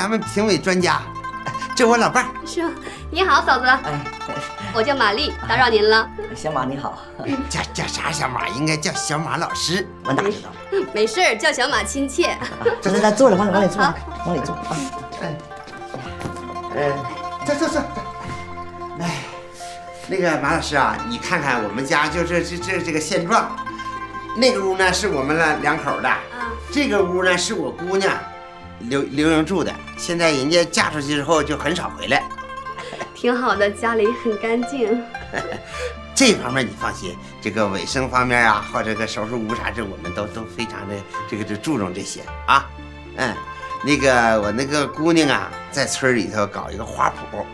咱们评委专家，这我老伴儿。是吗？你好，嫂子，哎，我叫玛丽，打扰您了。小马你好，叫叫啥小马？应该叫小马老师。我哪知道？没事儿，叫小马亲切。来来来坐着，往里往里坐，往里坐啊！嗯，坐坐坐。哎，那个马老师啊，你看看我们家就这这这这个现状，那个屋呢是我们了两口的，啊，这个屋呢是我姑娘刘刘英住的，现在人家嫁出去之后就很少回来。挺好的，家里很干净。这方面你放心，这个卫生方面啊，或者个收拾屋啥，这我们都都非常的这个这注重这些啊。嗯，那个我那个姑娘啊，在村里头搞一个花圃，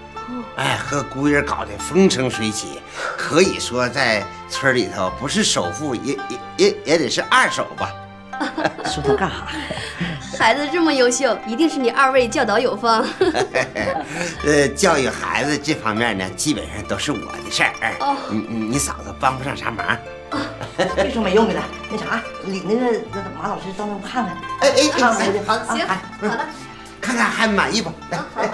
哎，和姑爷搞得风生水起，可以说在村里头不是首富也也也也得是二手吧。说他干啥？孩子这么优秀，一定是你二位教导有方。呃，教育孩子这方面呢，基本上都是我的事儿。哦你你你嫂子帮不上啥忙。别说没用的了，那啥，领那个那个马老师到那屋看看，哎哎看看哎，好，行，哎好的。看看还满意不？来，哎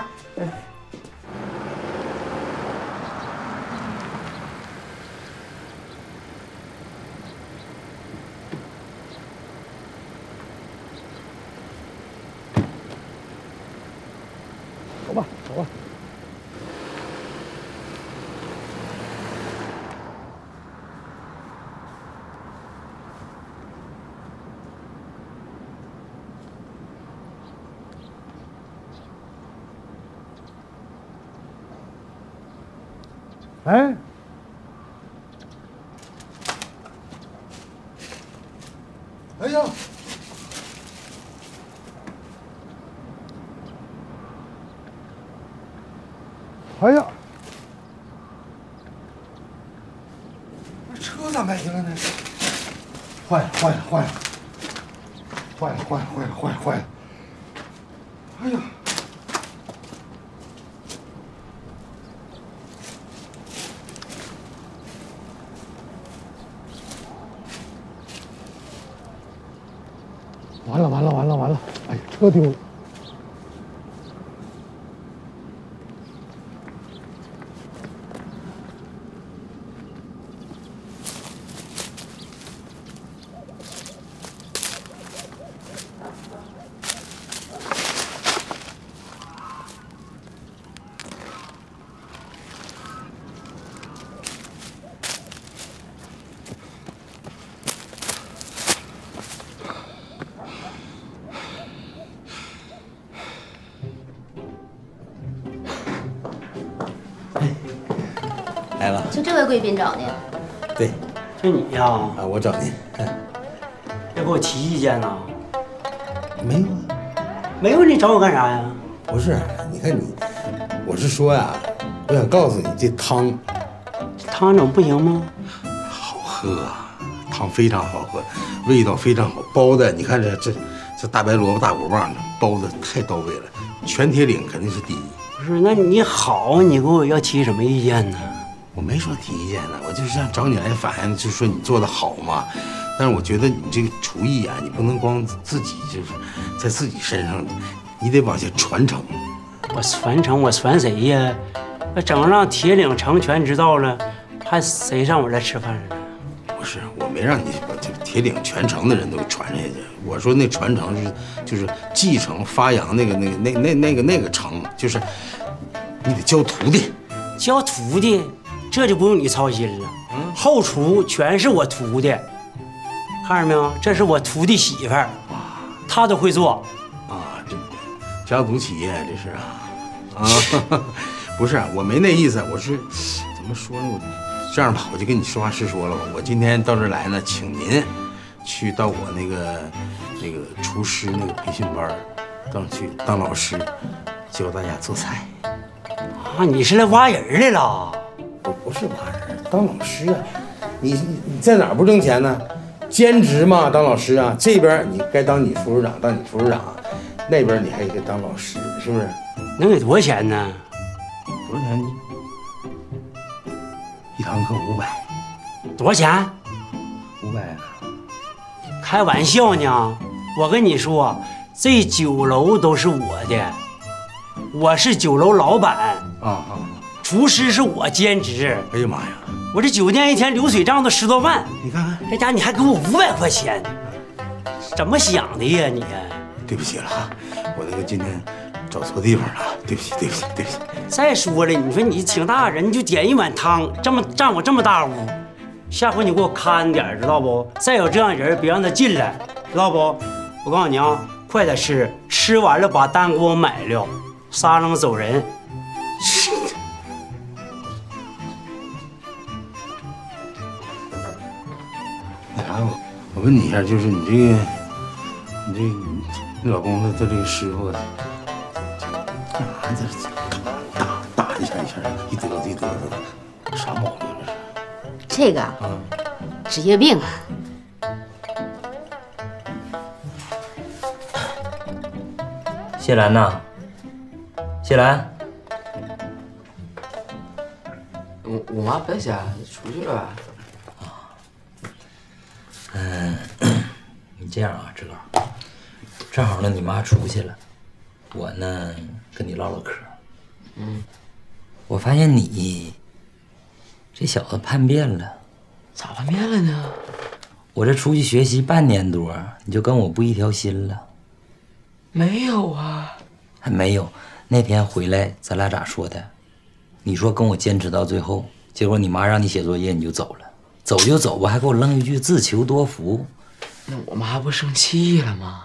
这车咋没了呢？坏了，坏了，坏了，坏了，坏了，坏了，坏了，坏了！哎呀，完了，完了，完了，完了！哎呀，车丢了。我找您，要给我提意见呢？没有啊，没有，你找我干啥呀？不是，你看你，我是说呀，我想告诉你，这汤汤怎么不行吗？好喝，汤非常好喝，味道非常好，包的，你看这这这大白萝卜大骨棒，包的太到位了，全铁岭肯定是第一。不是，那你好，你给我要提什么意见呢？我没说提意见呢，我就是想找你来反映，就说你做的好嘛。但是我觉得你这个厨艺啊，你不能光自己就是在自己身上，你得往下传承。我传承我传谁呀？那整让铁岭成全知道了，还谁上我这吃饭了？不是，我没让你把这铁岭全城的人都给传下去。我说那传承是就是继承发扬那个那个那那那个那个城，就是你得教徒弟。教徒弟，这就不用你操心了。后厨全是我徒弟，看着没有？这是我徒弟媳妇儿，她都会做。啊，这家族企业这是啊 啊，不是，我没那意思，我是怎么说呢？我这样吧，我就跟你实话实说了吧。我今天到这儿来呢，请您去到我那个那个厨师那个培训班儿，当去当老师，教大家做菜。啊，你是来挖人来了？不不是挖人，当老师啊，你你你在哪儿不挣钱呢？兼职嘛，当老师啊，这边你该当你厨师长，当你厨师长，那边你还得当老师，是不是？能给多少钱呢？多少钱？一堂课五百，多少钱？五百啊。开玩笑呢！我跟你说，这酒楼都是我的，我是酒楼老板，啊啊！厨师是我兼职。哎呀妈呀！我这酒店一天流水账都十多万，你看看，这家你还给我五百块钱，怎么想的呀你？对不起了啊，我那个今天找错地方了，对不起，对不起，对不起。再说了，你说你挺大人，你就点一碗汤，这么占我这么大屋，下回你给我看点，知道不？再有这样人，别让他进来，知道不？我告诉你啊，快点吃，吃完了把单给我买了，撒楞走人。问你一下，就是你这个，你这个，你老公他他这个师傅干啥呢？这打打一下一下，一嘚瑟一嘚瑟的，啥毛病这是？这个啊，职业病。谢兰呐，谢兰，我我妈不在家，出去了吧？你这样啊，志高，正好呢，你妈出去了，我呢跟你唠唠嗑。嗯，我发现你这小子叛变了。咋叛变了呢？我这出去学习半年多，你就跟我不一条心了？没有啊，还没有。那天回来，咱俩咋说的？你说跟我坚持到最后，结果你妈让你写作业，你就走了。走就走吧，还给我扔一句自求多福。那我妈不生气了吗？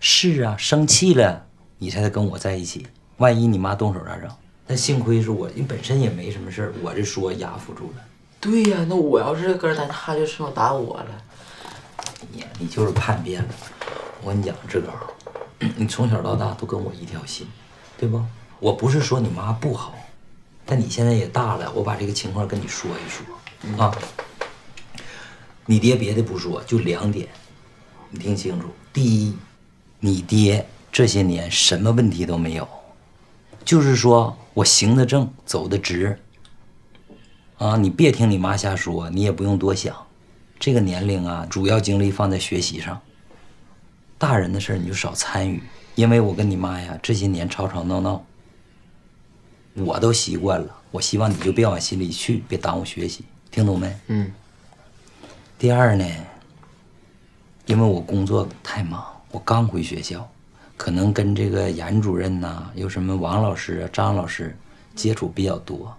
是啊，生气了，你才得跟我在一起。万一你妈动手咋整？那幸亏是我，你本身也没什么事儿，我这说压服住了。对呀、那我要是跟他，他就伸手打我了。你你就是叛变了。我跟你讲，志高，你从小到大都跟我一条心，对不？我不是说你妈不好，但你现在也大了，我把这个情况跟你说一说啊。你爹别的不说，就两点，你听清楚。第一，你爹这些年什么问题都没有，就是说我行得正，走得直。啊，你别听你妈瞎说，你也不用多想。这个年龄啊，主要精力放在学习上。大人的事儿你就少参与，因为我跟你妈呀这些年吵吵闹闹，我都习惯了。我希望你就别往心里去，别耽误学习，听懂没？嗯。第二呢，因为我工作太忙，我刚回学校，可能跟这个严主任呐、有什么王老师啊、张老师接触比较多。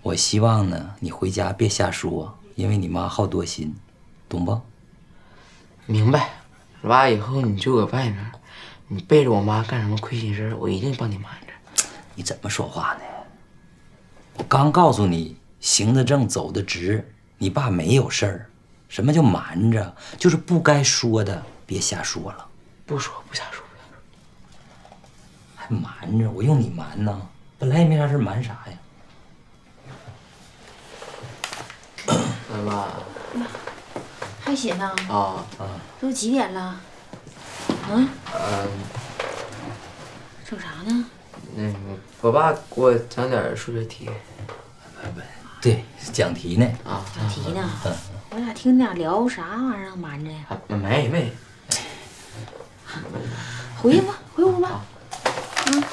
我希望呢，你回家别瞎说，因为你妈好多心，懂不？明白，娃以后你就搁外面，你背着我妈干什么亏心事儿，我一定帮你瞒着。你怎么说话呢？我刚告诉你，行得正，走得直。你爸没有事儿，什么叫瞒着？就是不该说的，别瞎说了。不说不瞎说，还瞒着？我用你瞒呢？本来也没啥事儿，瞒啥呀？哎妈！妈。还写呢？啊啊都几点了？嗯，整啥呢？那个我爸给我讲点数学题对，讲题呢。啊。讲题呢？我我咋听你俩聊啥玩意儿瞒着呀？没没，回去吧，回屋吧。嗯，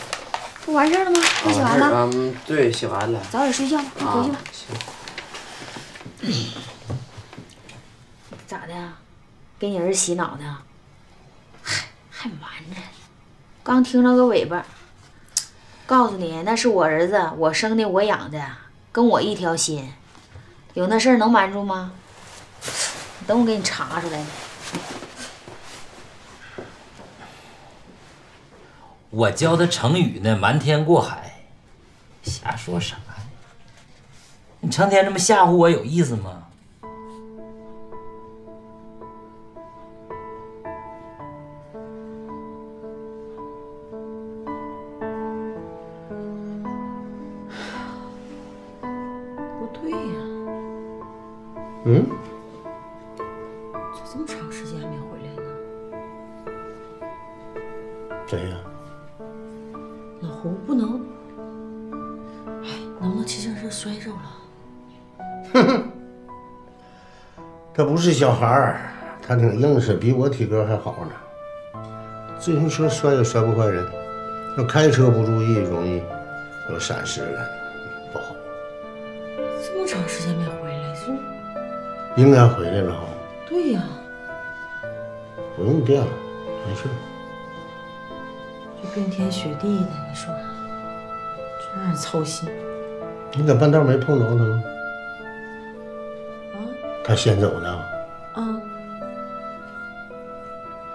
不完事儿了吗？都洗完了，嗯，对，洗完了。早点睡觉吧，快回去吧。行。咋的？给你儿子洗脑呢？还还瞒着？刚听着个尾巴。告诉你，那是我儿子，我生的，我养的，跟我一条心。有那事儿能瞒住吗？等我给你查出来。我教的成语呢，瞒天过海，瞎说啥呢？你成天这么吓唬我，有意思吗？是小孩儿，他挺硬实，比我体格还好呢。自行车摔也摔不坏人，要开车不注意，容易有闪失了，不好。这么长时间没回来，这应该回来了哈，对呀，不用垫了，没事。这冰天雪地的，你说，真让人操心。你搁半道没碰着他吗？啊他先走的。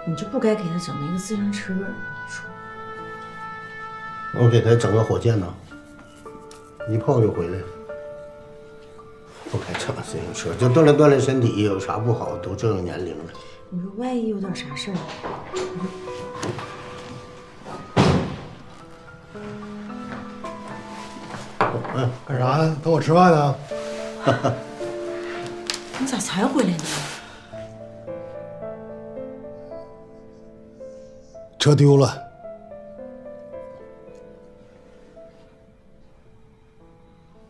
你就不该给他整那个自行车，你说？我给他整个火箭呢，一炮就回来。不该整自行车，就锻炼锻炼身体，有啥不好？都这个年龄了。你说万一有点啥事儿，嗯，干啥呢？等我吃饭呢？你咋才回来呢？车丢了，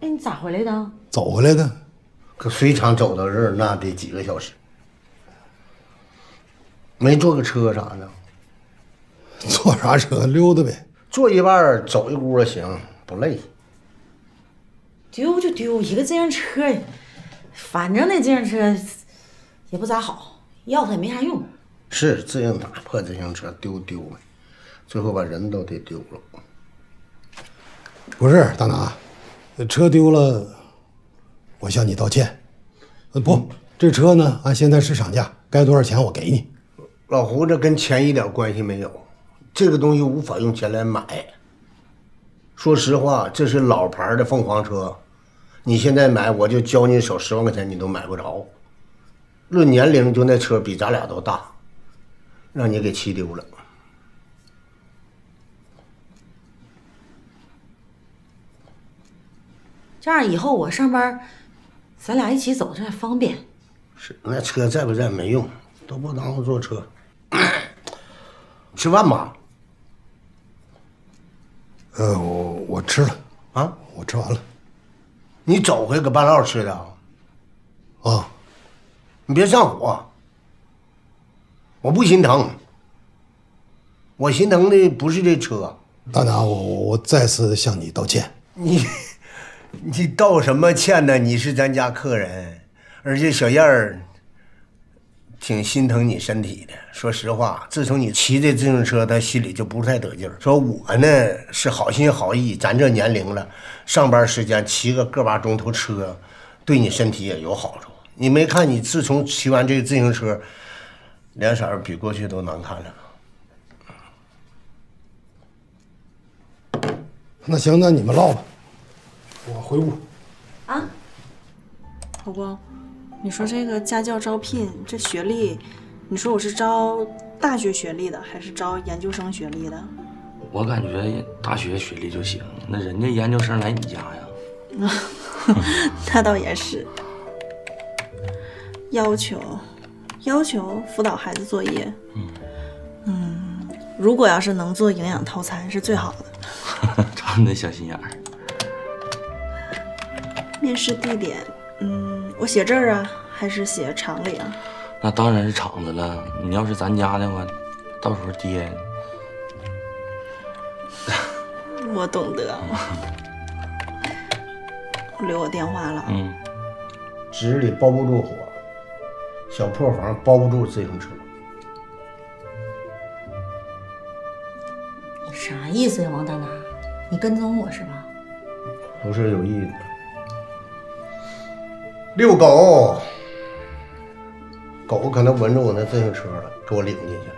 哎，你咋回来的？走回来的。可水厂走到这儿，那得几个小时。没坐个车啥的，坐啥车？溜达呗。坐一半走一轱辘行，不累。丢就丢，一个自行车，反正那自行车也不咋好，要它也没啥用。是自行打破自行车丢丢了，最后把人都得丢了。不是大拿，车丢了，我向你道歉。呃，不，这车呢，按现在市场价，该多少钱我给你。老胡，这跟钱一点关系没有，这个东西无法用钱来买。说实话，这是老牌的凤凰车，你现在买，我就交你手十万块钱，你都买不着。论年龄，就那车比咱俩都大，让你给骑丢了。这样以后我上班，咱俩一起走，这样方便。是，那车在不在没用，都不耽误坐车。吃饭吧。呃，我我吃了啊，我吃完了。你走回搁半道吃的啊？啊，你别上火。我不心疼，我心疼的不是这车。大拿，我我我再次向你道歉。你你道什么歉呢？你是咱家客人，而且小燕儿挺心疼你身体的。说实话，自从你骑这自行车，她心里就不太得劲儿。说我呢是好心好意，咱这年龄了，上班时间骑个个把钟头车，对你身体也有好处。你没看你自从骑完这个自行车，脸色儿比过去都难看了。那行，那你们唠吧，我回屋。啊，老公，你说这个家教招聘这学历，你说我是招大学学历的，还是招研究生学历的？我感觉大学学历就行，那人家研究生来你家呀？那倒也是。要求，要求辅导孩子作业。嗯，如果要是能做营养套餐是最好的。瞅你那小心眼儿。面试地点，嗯，我写这儿啊，还是写厂里啊？那当然是厂子了。你要是咱家的话，到时候爹我懂得。留我电话了。嗯，纸里包不住火，小破房包不住自行车。你啥意思呀，王大拿？你跟踪我是吧？不是有意的。遛狗，狗可能闻着我那自行车了，给我领进去了。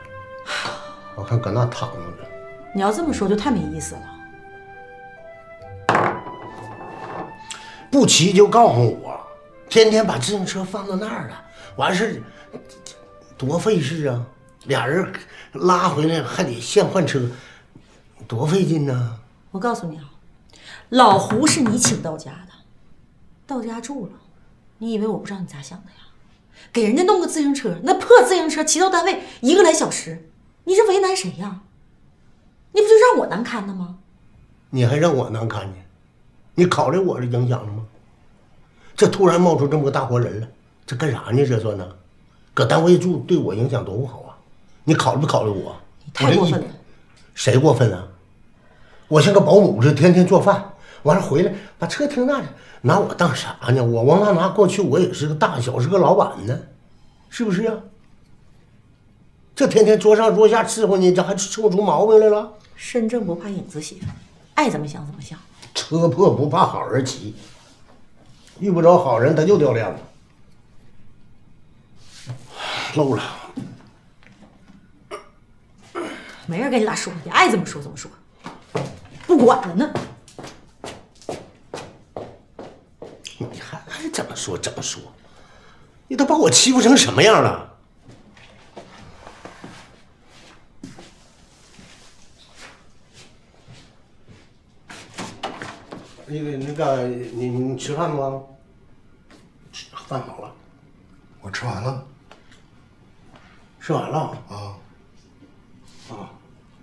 我看搁那躺着呢。你要这么说就太没意思了。不骑就告诉我，天天把自行车放到那儿了，完事儿多费事啊！俩人拉回来还得现换车，多费劲呐！我告诉你啊，老胡是你请到家的，到家住了，你以为我不知道你咋想的呀？给人家弄个自行车，那破自行车骑到单位一个来小时，你是为难谁呀？你不就让我难堪的吗？你还让我难堪呢？你考虑我的影响了吗？这突然冒出这么个大活人了，这干啥呢？这算呢？搁单位住对我影响多不好啊！你考虑不考虑我？太过分了！谁过分啊？我像个保姆似的，天天做饭，完了回来把车停那里，拿我当啥呢？我王大拿过去我也是个大小，是个老板呢，是不是啊？这天天桌上桌下伺候你，这还伺候出毛病来了？身正不怕影子斜，爱怎么想怎么想。车破不怕好人骑，遇不着好人他就掉链子。漏了，没人跟你俩说你，爱怎么说怎么说，不管了呢。你还爱怎么说怎么说？你都把我欺负成什么样了？那个那个，你你吃饭吗？吃饭好了，我吃完了。吃完了啊啊，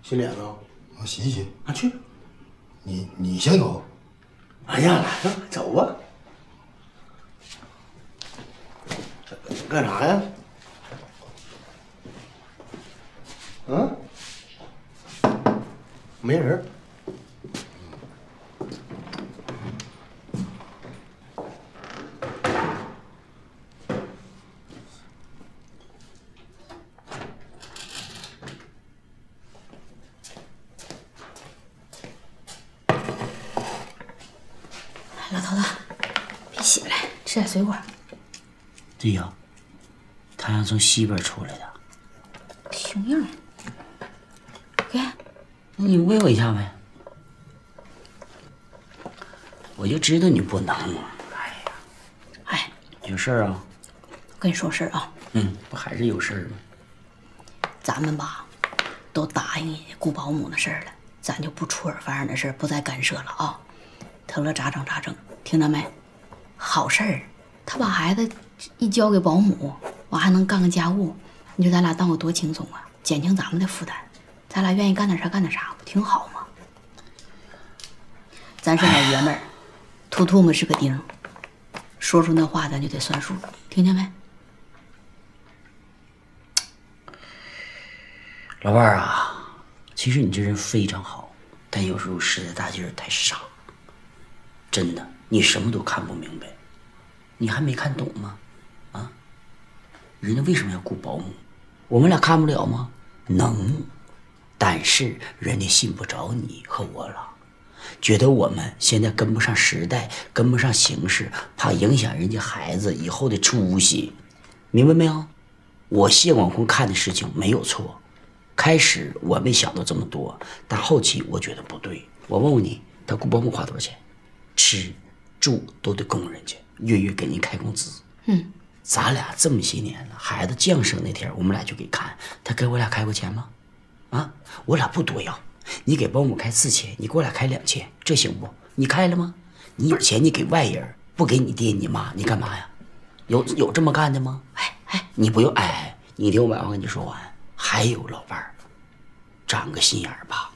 洗脸呢啊，洗一洗啊，去。你你先走。哎呀，来吧，走吧。干啥呀？嗯？没人。老头子，别洗了，吃点水果。对呀，太阳从西边出来的。熊样。给，你喂我一下呗。我就知道你不能。哎呀，哎，有事儿啊？我跟你说事儿啊。嗯，不还是有事儿吗？咱们吧，都答应人家雇保姆的事儿了，咱就不出尔反尔的事儿，不再干涉了啊。得了，咋整咋整，听着没？好事儿，他把孩子一交给保姆，我还能干个家务，你说咱俩当我多轻松啊，减轻咱们的负担，咱俩愿意干点啥干点啥，不挺好吗？咱是老爷们儿，秃秃们是个钉，说出那话咱就得算数，听见没？老伴儿啊，其实你这人非常好，但有时候使的大劲儿太傻。真的，你什么都看不明白，你还没看懂吗？人家为什么要雇保姆？我们俩看不了吗？能，但是人家信不着你和我了，觉得我们现在跟不上时代，跟不上形势，怕影响人家孩子以后的出息，明白没有？我谢广坤看的事情没有错，开始我没想到这么多，但后期我觉得不对。我问问你，他雇保姆花多少钱？吃住都得供人家，月月给人开工资。嗯，咱俩这么些年了，孩子降生那天，我们俩就给看。他给我俩开过钱吗？啊，我俩不多要。你给保姆开四千，你给我俩开两千，这行不？你开了吗？你有钱你给外人，不给你爹你妈，你干嘛呀？有有这么干的吗？哎哎，你不用哎，你听我把话跟你说完。还有老伴儿，长个心眼儿吧。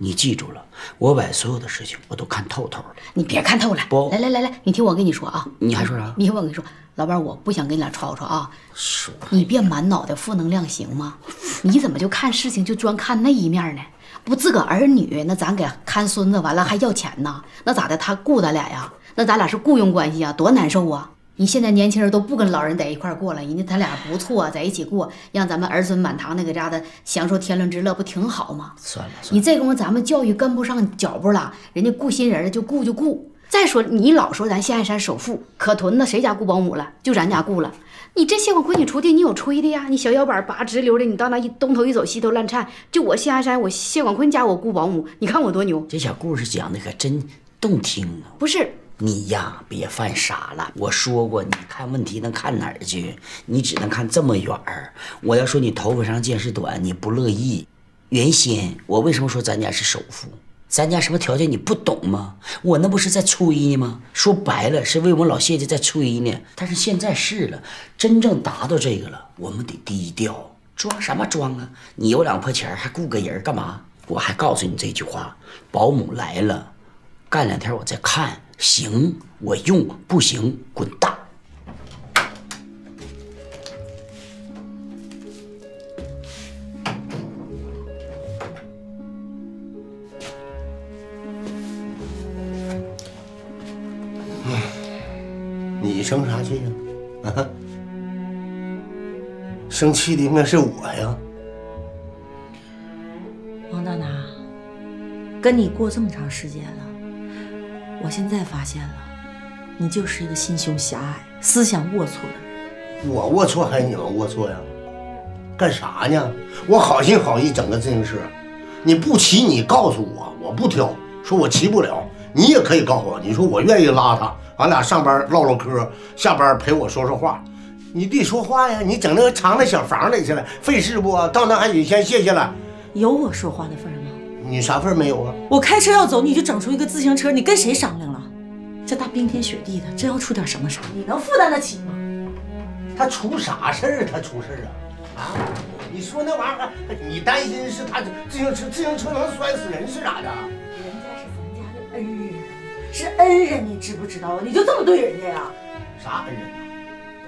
你记住了，我把所有的事情我都看透透了。你别看透了，不，来来来来，你听我跟你说啊。你还说啥？你听我跟你说，老伴儿，我不想跟你俩吵吵啊。说你别满脑袋负能量行吗？你怎么就看事情就专看那一面呢？不自个儿女，那咱给看孙子完了还要钱呢？那咋的？他雇咱俩呀？那咱俩是雇佣关系啊，多难受啊！你现在年轻人都不跟老人在一块儿过了，人家他俩不错，在一起过，让咱们儿孙满堂那个家的享受天伦之乐，不挺好吗？算了，算了你这功夫咱们教育跟不上脚步了，人家雇新人了就雇就雇。再说你老说咱象牙山首富可屯子，谁家雇保姆了？就咱家雇了。你这谢广坤，你出去你有吹的呀？你小腰板拔直溜的，你到那一东头一走西头乱颤。就我象牙山，我谢广坤家我雇保姆，你看我多牛。这小故事讲的可真动听啊！不是你呀，别犯傻了。我说过，你看问题能看哪儿去？你只能看这么远儿。我要说你头发上见识短，你不乐意。原先我为什么说咱家是首富？咱家什么条件你不懂吗？我那不是在吹呢吗？说白了是为我们老谢家在吹呢。但是现在是了，真正达到这个了，我们得低调，装什么装啊？你有两破钱还雇个人干嘛？我还告诉你这句话：保姆来了，干两天我再看，行我用，不行滚蛋。你生啥气呀？啊？生气的应该是我呀。王大拿，跟你过这么长时间了，我现在发现了，你就是一个心胸狭隘、思想龌龊的人。我龌龊还是你们龌龊呀？干啥呢？我好心好意整个自行车，你不骑你告诉我，我不挑，说我骑不了，你也可以告诉我，你说我愿意拉他，俺俩上班唠唠嗑，下班陪我说说话。你得说话呀！你整那个藏那小房里去了，费事不？到那还得先谢谢了。有我说话的份儿吗？你啥份没有啊？我开车要走，你就整出一个自行车，你跟谁商量了？这大冰天雪地的，真要出点什么事儿，你能负担得起吗？他出啥事儿？他出事儿啊？啊？你说那玩意儿，你担心是他自行车自行车能摔死人是咋的？人家是咱家的恩人，是恩人，你知不知道？你就这么对人家呀？啥恩人啊？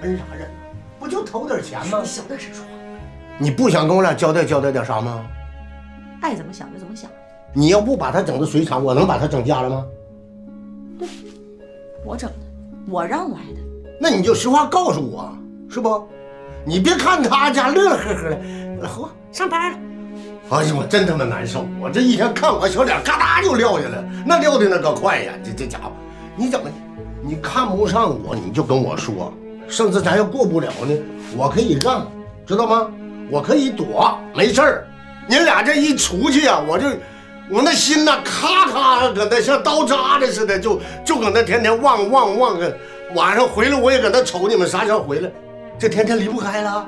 恩啥人啊？不就偷点钱吗？你小点声说话。你不想跟我俩交代交代点啥吗？爱怎么想就怎么想。你要不把他整到水厂，我能把他整家了吗？对我整的，我让来的。那你就实话告诉我，是不？你别看他家乐乐呵呵的，嚯，上班了。哎呀，我真他妈难受！我这一天看我小脸嘎哒就撂下来了，那撂的那个快呀！这这家伙，你怎么，你看不上我，你就跟我说，甚至咱要过不了呢，我可以让，知道吗？我可以躲，没事儿。你俩这一出去啊、我就我那心呐，咔咔搁那像刀扎的似的，就就搁那天天望望望个。晚上回来我也搁那瞅你们啥时候回来，这天天离不开了。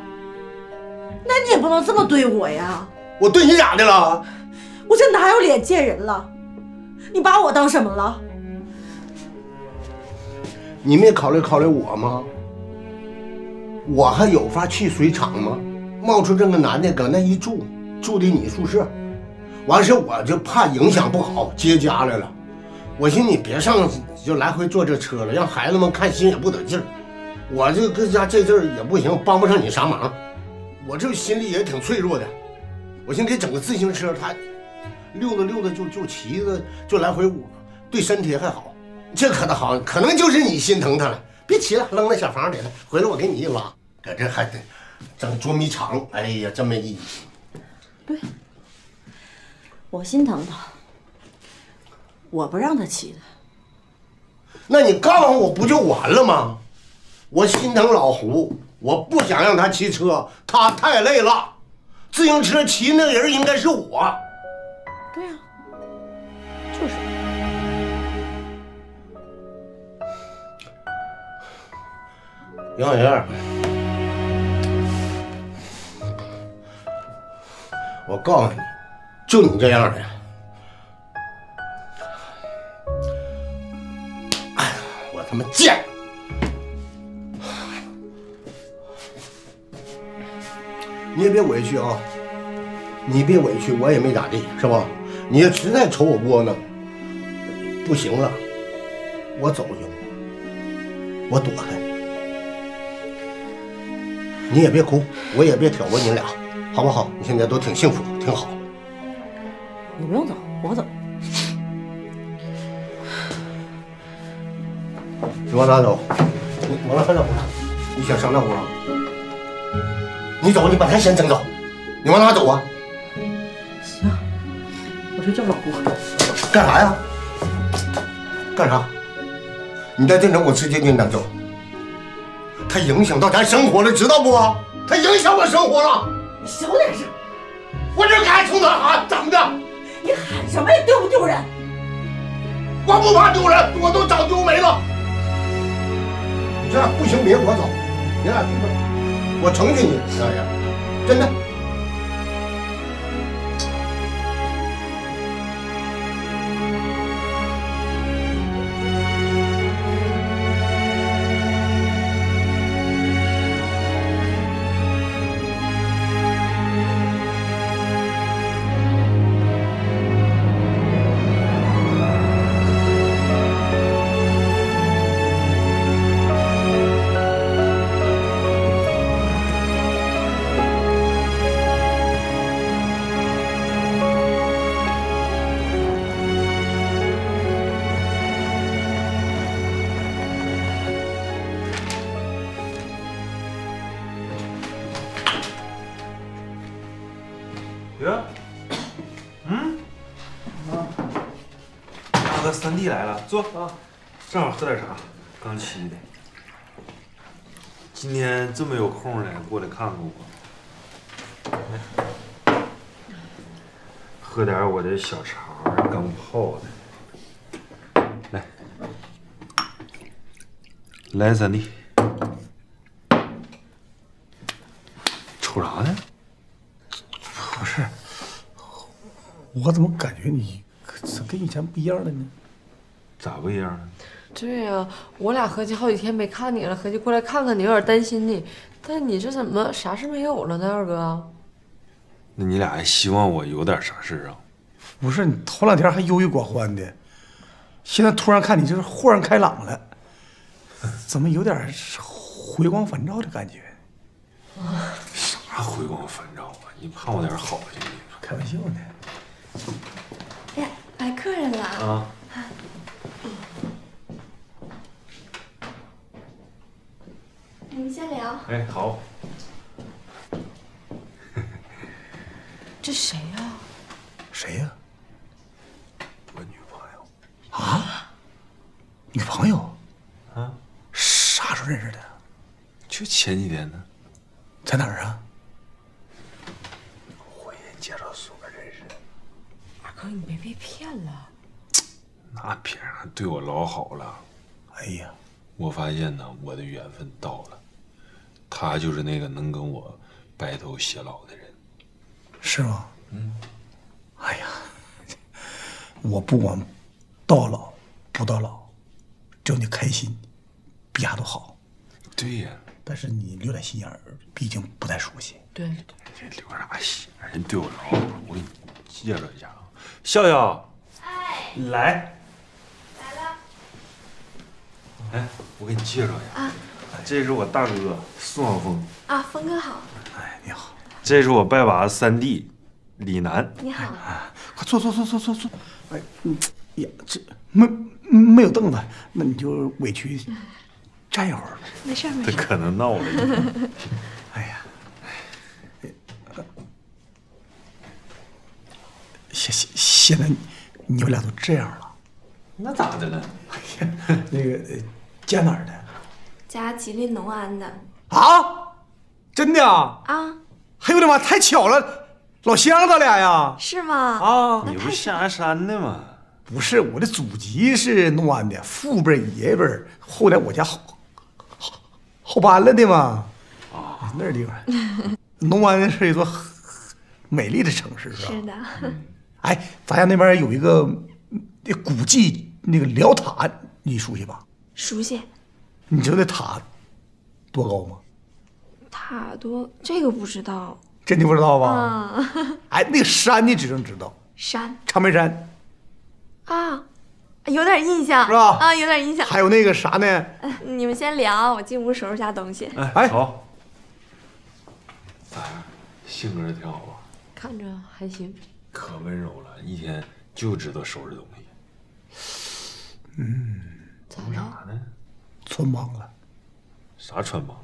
那你也不能这么对我呀！我对你咋的了？我这哪有脸见人了？你把我当什么了？你没考虑考虑我吗？我还有法去水厂吗？冒出这个男的搁那一住，住的你宿舍，完事我就怕影响不好，接家来了。我寻思你别上就来回坐这车了，让孩子们看心也不得劲儿。我这搁家这阵儿也不行，帮不上你啥忙。我这心里也挺脆弱的，我寻思给整个自行车，他溜达溜达就就骑着就来回屋，对身体还好。这可倒好，可能就是你心疼他了。别骑了，扔那小房里了。回来我给你一拉，搁这还得整捉迷藏。哎呀，真没意思。对，我心疼他，我不让他骑的。那你告诉我不就完了吗？我心疼老胡，我不想让他骑车，他太累了。自行车骑那个人应该是我。对啊，就是。杨小燕，我告诉你，就你这样的，哎呀，我他妈贱！你也别委屈啊，你别委屈，我也没咋地，是吧？你要实在瞅我窝囊，不行了，我走行，我躲开。你也别哭，我也别挑拨你俩，好不好？你现在都挺幸福，挺好。你不用走，我走。你往哪走？你往哪走？你想上那屋啊？你走，你把他先整走。你往哪走啊？行，我去叫老郭。干啥呀？干啥？你在这整我直接给你赶走。他影响到咱生活了，知道不？他影响我生活了。你小点声。我这该冲他喊，怎么的？你喊什么呀？丢不丢人？我不怕丢人，我都早丢没了。你这样不行，别我走，你俩听着，我成全你，大爷，真的。坐啊，正好喝点茶，刚沏的。今天这么有空呢，过来看看我。来，喝点我的小茶，刚泡的。来，来，三弟，瞅啥呢？不是，我怎么感觉你这跟以前不一样了呢？咋不一样呢？对呀、我俩合计好几天没看你了，合计过来看看你，有点担心你。但你这怎么啥事没有了呢，二哥？那你俩还希望我有点啥事啊？不是，你头两天还忧郁寡欢的，现在突然看你就是豁然开朗了，怎么有点回光返照的感觉？啥回光返照啊？你盼我点好兄弟？开玩笑呢。哎呀，来客人了啊！你们先聊。哎，好。这谁呀、谁呀、我女朋友啊？女朋友？啊？啥时候认识的？就前几天呢。在哪儿啊？婚姻介绍所认识的。二哥，你别被骗了。那别人对我老好了。哎呀，我发现呢，我的缘分到了，他就是那个能跟我白头偕老的人。是吗？嗯。哎呀，我不管到老不到老，只要你开心，比啥都好。对呀。但是你留点心眼儿，毕竟不太熟悉。对。这留啥心眼？人对我老好，我给你介绍一下啊，笑笑。哎，来。哎，我给你介绍一下啊，这是我大哥宋晓峰，啊，峰哥好，哎，你好这是我拜把子三弟李楠。你好。快坐坐坐坐坐坐。哎，你呀，这没没有凳子，那你就委屈站一会儿。没事儿没事儿。他可能闹了。哎呀，现现现在你们俩都这样了，那咋的了？哎 呀那个呃家哪儿的家吉林农安的啊？真的啊？啊，哎呦我的妈，太巧了，老乡咱俩呀。是吗？啊，你不是象牙山的吗？不是，我的祖籍是农安的，父辈儿爷爷辈儿，后来我家后后后搬了的嘛。啊，那地方，农安是一座美丽的城市，是吧？是的。哎，咱家那边有一个那古迹，那个辽塔，你熟悉吧？熟悉。你知道那塔多高吗？塔多这个不知道。这你不知道吧？啊，哎，那个山你指定知道，山长白山，啊，有点印象是吧啊，有点印象。还有那个啥呢？哎你们先聊，我进屋收拾下东西。哎，好。咋样？性格挺好吧？看着还行。可温柔了，一天就知道收拾东西。嗯，咋啥呢？穿帮了。啥穿帮了？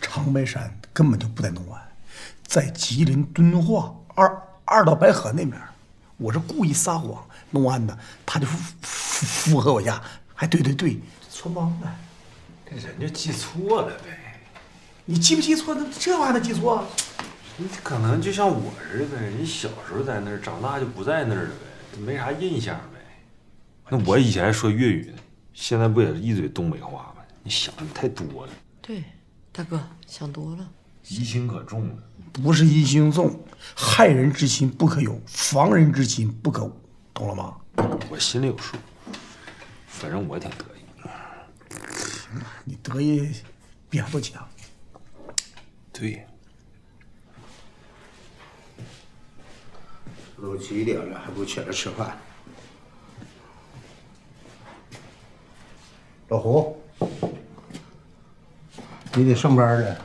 长白山根本就不在农安，在吉林敦化二二道白河那面。我是故意撒谎，农安的，他就附附附和我家，还对对对，穿帮了。这人就记错了呗。你记不记错？那这玩意儿能记错？你可能就像我似的呗，人小时候在那儿，长大就不在那儿了呗，没啥印象呗。那我以前还说粤语呢，现在不也是一嘴东北话吗？你想的太多了，对，大哥想多了。疑心可重了。不是疑心重，害人之心不可有，防人之心不可无，懂了吗？我心里有数，反正我挺得意。行了，你得意比俺都强。对。都几点了，还不起来吃饭？老胡，你得上班了。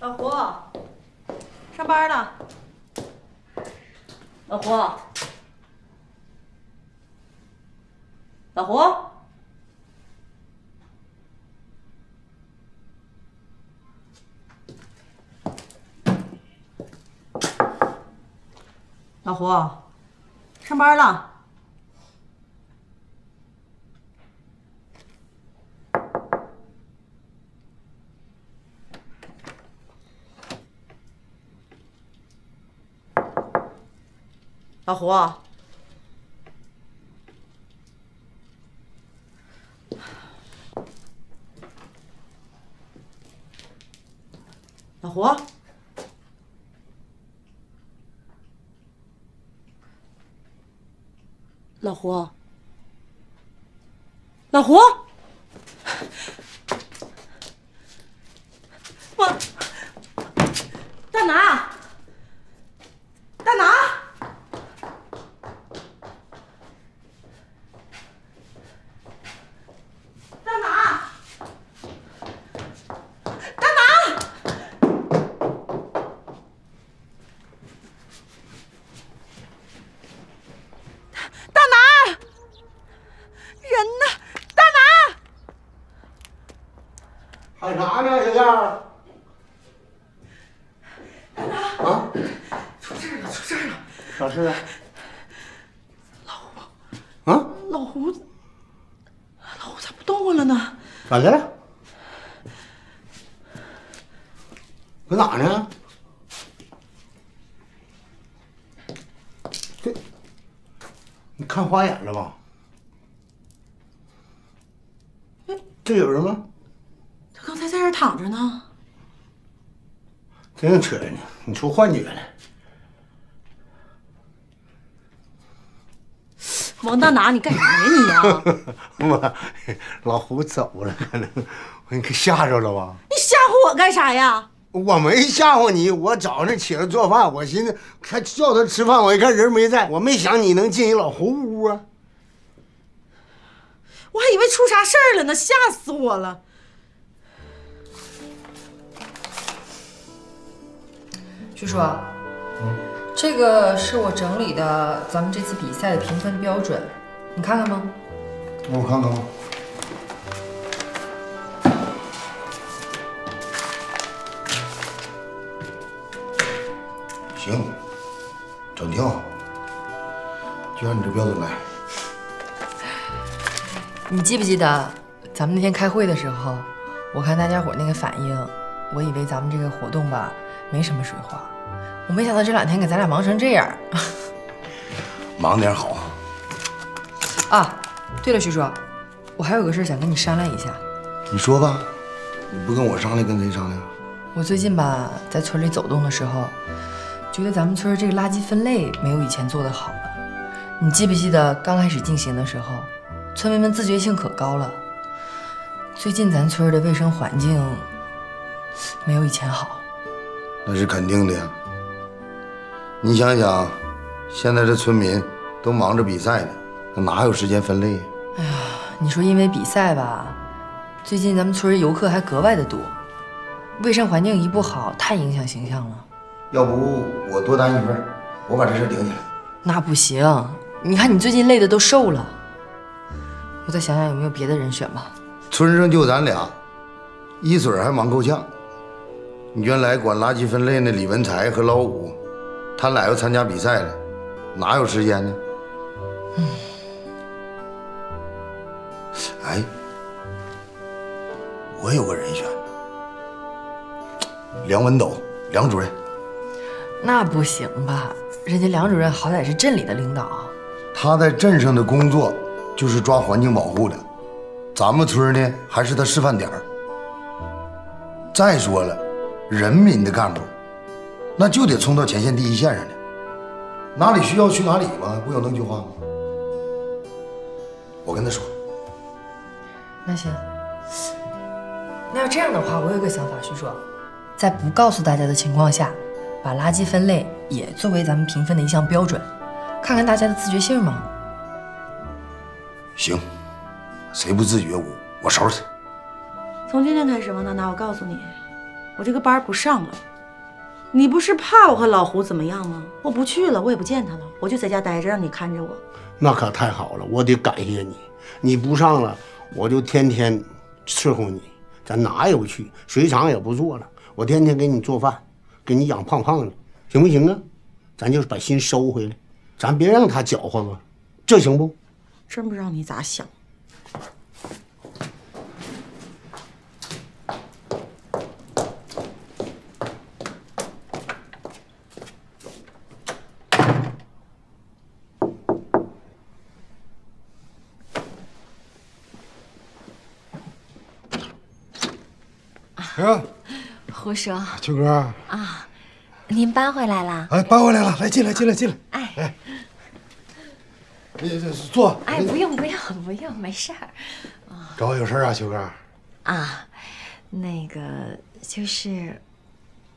老胡，上班了。老胡，老胡，老胡，上班了。老胡，老胡，老胡，老胡，我大拿，大拿。大拿，大拿，大拿，人呢？大拿，喊啥呢，小燕儿？啊？出事了，出事了！啥事啊？啊？老胡，老胡咋不动弹了呢？咋的了？搁哪呢？这，你看花眼了吧？这有人吗？他刚才在这儿躺着呢。真扯呢，你出幻觉了。王大拿，你干啥呀你呀？我老胡走了，可能我你可吓着了吧？你吓唬我干啥呀？我没吓唬你，我早上起来做饭，我寻思还叫他吃饭，我一看人没在，我没想你能进一老胡屋啊。我还以为出啥事儿了呢，吓死我了。徐叔，这个是我整理的咱们这次比赛的评分标准，你看看吗？我看看吧。行，整挺好，就按你这标准来。你记不记得咱们那天开会的时候，我看大家伙那个反应，我以为咱们这个活动吧没什么水花，我没想到这两天给咱俩忙成这样。忙点好。啊，对了，徐叔，我还有个事想跟你商量一下。你说吧，你不跟我商量，跟谁商量？我最近吧，在村里走动的时候，觉得咱们村这个垃圾分类没有以前做得好了。你记不记得刚开始进行的时候，村民们自觉性可高了。最近咱村的卫生环境没有以前好。那是肯定的呀。你想想，现在这村民都忙着比赛呢，那哪有时间分类呀？你说因为比赛吧，最近咱们村游客还格外的多，卫生环境一不好，太影响形象了。要不我多担一份，我把这事顶起来。那不行，你看你最近累的都瘦了，我再想想有没有别的人选吧。村上就咱俩，一嘴儿还忙够呛。你原来管垃圾分类那李文才和老五，他俩要参加比赛了，哪有时间呢？嗯哎，我有个人选，梁文斗，梁主任。那不行吧？人家梁主任好歹是镇里的领导，他在镇上的工作就是抓环境保护的，咱们村呢还是他示范点儿。再说了，人民的干部，那就得冲到前线第一线上去，哪里需要去哪里嘛，不有那句话吗？我跟他说，那行，那要这样的话，我有个想法，徐硕，在不告诉大家的情况下，把垃圾分类也作为咱们评分的一项标准，看看大家的自觉性嘛。行，谁不自觉我我收拾他。从今天开始，王娜娜，我告诉你，我这个班不上了。你不是怕我和老胡怎么样吗？我不去了，我也不见他了，我就在家待着，让你看着我。那可太好了，我得感谢你。你不上了，我就天天伺候你，咱哪也不去，水厂也不做了，我天天给你做饭，给你养胖胖的，行不行啊？咱就是把心收回来，咱别让他搅和了，这行不？真不知道你咋想。哎，秋哥，啊，您搬回来了？哎，搬回来了，来进来，进来，进来。哎哎，你这坐。哎，不用不用不用，没事儿。找我有事啊，秋哥？啊，那个就是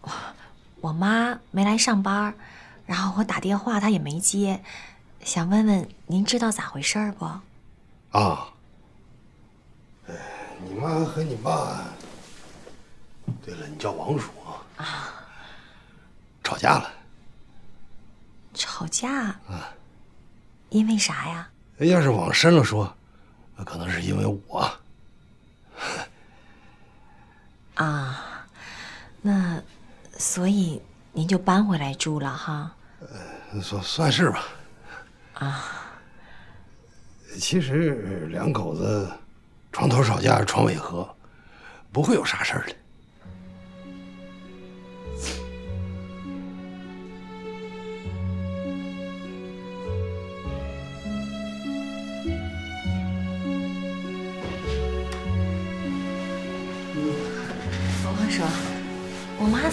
我我妈没来上班，然后我打电话她也没接，想问问您知道咋回事儿不？啊，哎，你妈和你爸，对了，你叫王叔啊，吵架了。吵架？啊？因为啥呀？要是往深了说，那可能是因为我。啊，那所以您就搬回来住了哈？呃算算是吧。啊，其实两口子床头吵架床尾和，不会有啥事儿的。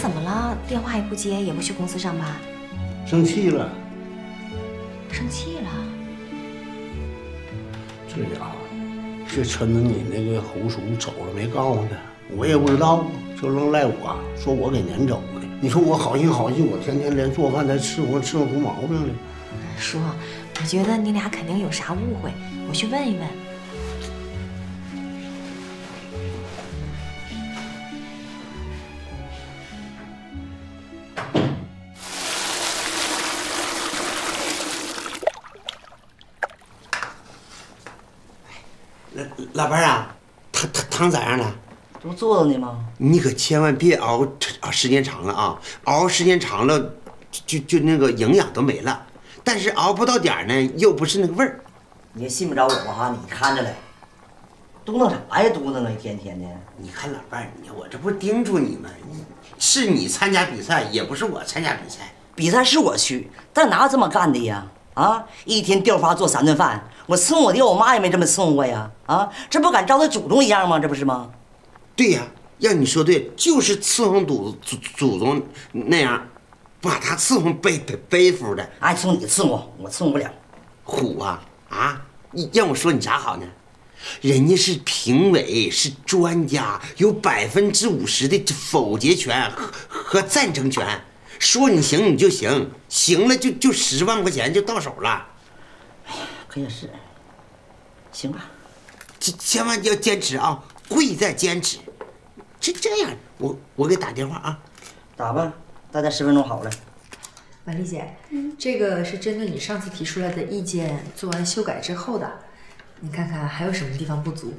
怎么了？电话也不接，也不去公司上班，生气了，生气了。这家伙，这抻着你那个胡叔走了没告诉他，我也不知道，就愣赖我，说我给撵走的。你说我好心好意，我天天连做饭带伺候，伺候出毛病了。叔，我觉得你俩肯定有啥误会，我去问一问。老老伴儿啊，汤汤汤咋样了？这不坐着呢吗？你可千万别熬啊，时间长了啊，熬时间长了，就就那个营养都没了。但是熬不到点儿呢，又不是那个味儿。你也信不着我哈，你看着嘞。嘟囔啥呀？嘟囔啊，一天天的。你看老伴儿，你我这不叮嘱你吗？是你参加比赛，也不是我参加比赛。比赛是我去，但哪有这么干的呀？啊，一天掉发做三顿饭，我伺候我爹我妈也没这么伺候过呀。啊，这不敢招他祖宗一样吗？这不是吗？对呀，要你说对，就是伺候祖祖祖宗那样，把他伺候背背背负的。爱伺候你伺候，我伺候不了。虎啊啊！你让我说你啥好呢？人家是评委，是专家，有百分之五十的否决权和和赞成权，说你行你就行，行了就就十万块钱就到手了。哎呀可也是，行吧，千千万要坚持啊，贵在坚持。就这样，我我给打电话啊，打吧，大概十分钟好了。玛丽姐，这个是针对你上次提出来的意见做完修改之后的，你看看还有什么地方不足？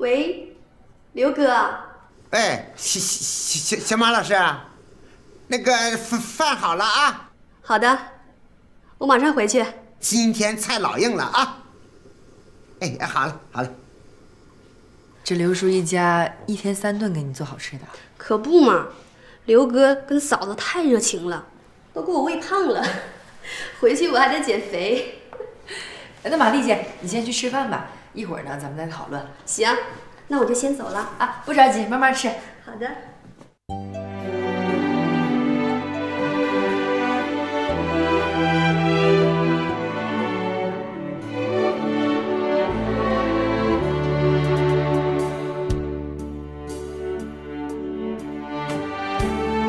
喂，刘哥。哎，小小小小马老师，那个饭饭好了啊。好的，我马上回去。今天菜老硬了啊。哎哎，好了好了。这刘叔一家一天三顿给你做好吃的，可不嘛，刘哥跟嫂子太热情了，都给我喂胖了。回去我还得减肥。那玛丽姐，你先去吃饭吧，一会儿呢咱们再讨论。行，那我就先走了啊，不着急，慢慢吃。好的。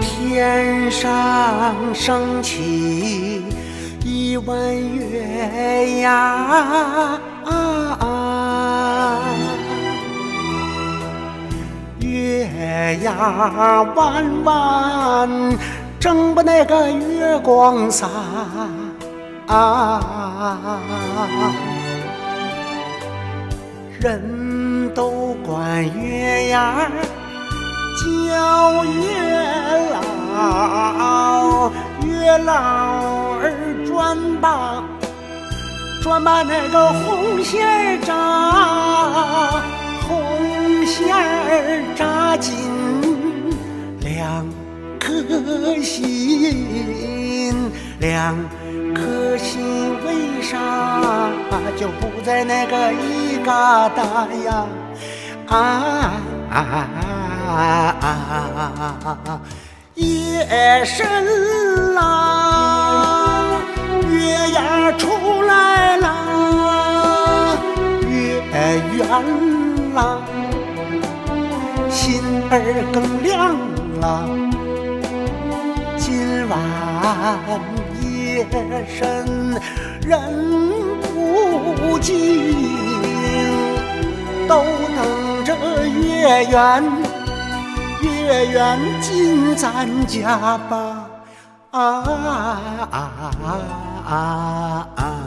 天上升起一弯月呀，月牙弯弯，正把那个月光洒。人都管月牙叫月老，月老儿转把转把那个红线儿扎，线儿扎进两颗心，两颗心为啥就不在那个一疙瘩呀？啊啊啊啊！夜深了，月牙出来了，月圆了，心儿更亮了。今晚夜深人不静，都等着月圆。月圆进咱家吧，啊啊啊啊！